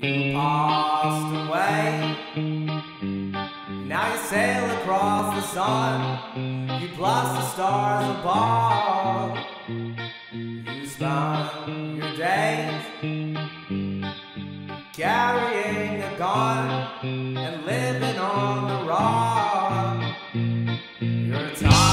You passed away. Now you sail across the sun. You blast the stars above. You spend your days carrying a gun and living on the run. Your time.